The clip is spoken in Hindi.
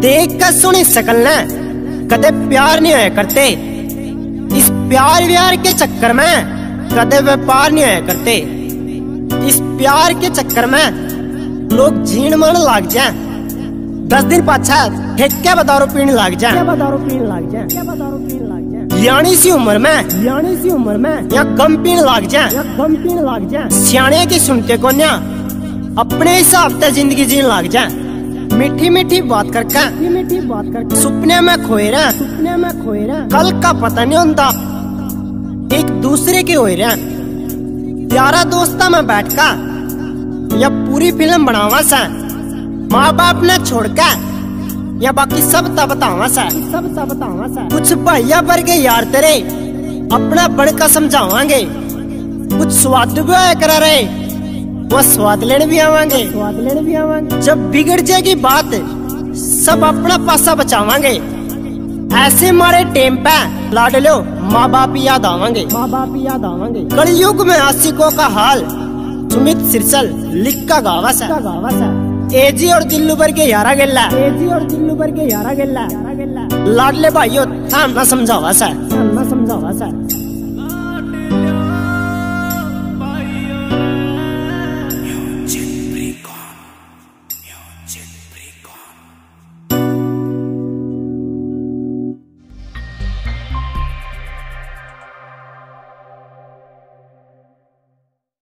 देख कर सुनी सकल न कदे प्यार नहीं होया करते। इस प्यार व्यार के चक्कर में कदे व्यापार नहीं होया करते। इस प्यार के चक्कर में लोग झीण मन लाग जाए। दस दिन पाछा ठेके बदारो पीने लाग जाए। बदारो पीने लाग जाए। बदारो पीने लाग जाए। यानी सी उम्र में यानी सी उम्र में। या कम पीने लाग जाए। या कम पीने लाग जाए। सियाने की सुनते को न्या अपने हिसाब से ज़िंदगी जीने लग जाए। मीठी मीठी बात करके। मीठी मीठी बात करके। सुपने में खोए रहे। सुपने में खोए रहे। कल का पता नहीं होता एक दूसरे के होए रहे। यारा दोस्ता में बैठ का। या पूरी फ़िल्म बनावा सा। माँ बाप ने छोड़ के। या बाकी सब तब बतावा सा। सब तब बतावा सा। कुछ भैया पर के यार तेरे। अपना बढ़ समझावांगे। कुछ स्वाद भी करा रहे वो स्वाद लेने भी आवांगे। स्वाद लेने भी आवांगे। जब बिगड़ जाएगी बात सब अपना पासा बचावांगे। ऐसे मारे टेम पे लाड लो माँ बाप याद आवांगे। माँ बाप याद आवांगे। कलयुग में आशिकों का हाल सुमित सिरसल लिख का गावा सा। गावा सा। एजी और दिल्लू भर के यारा गेला एजी और दिल्लू भर के यारा गेला लाडले भाइयों थाम ना समझावा सा। थाम ना समझावा सा।